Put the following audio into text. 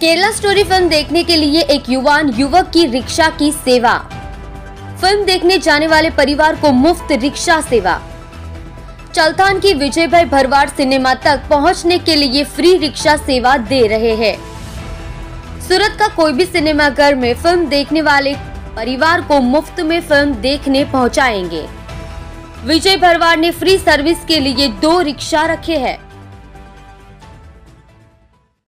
Kerala story film देखने के लिए एक युवान युवक की रिक्शा की सेवा। फ़िल्म देखने जाने वाले परिवार को मुफ़्त रिक्शा सेवा। चलथान की विजय भाई भरवाड़ सिनेमा तक पहुँचने के लिए फ्री रिक्शा सेवा दे रहे हैं। सूरत का कोई भी सिनेमाघर में फ़िल्म देखने वाले परिवार को मुफ़्त में फ़िल्म देखने पहुंचाएँगे। विजय भरवाड़ ने फ्री सर्विस के लिए दो रिक्शा रखे हैं।